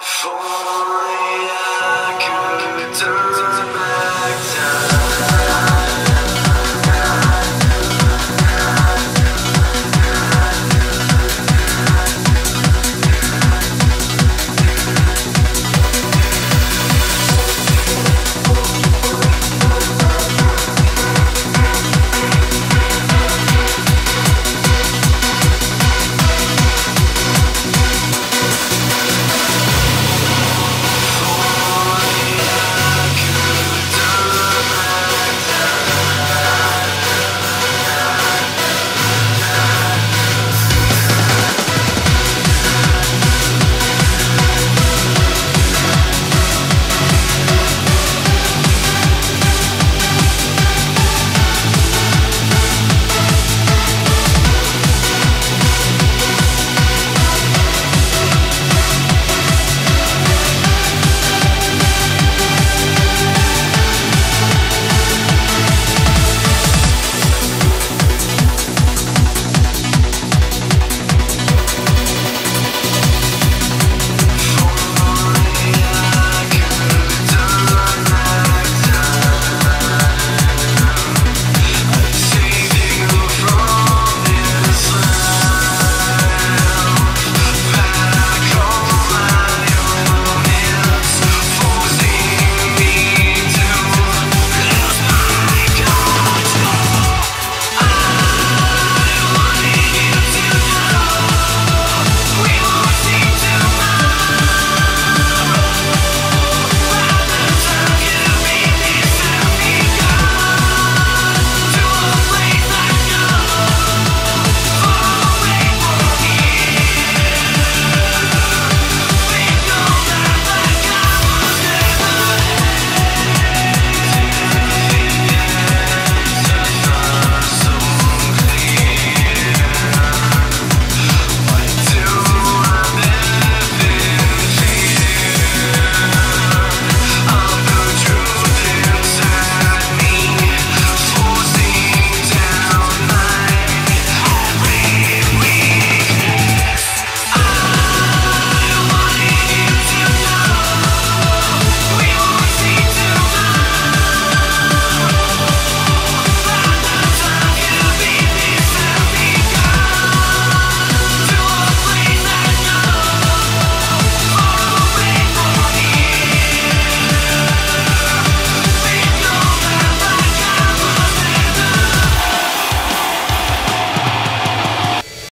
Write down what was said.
for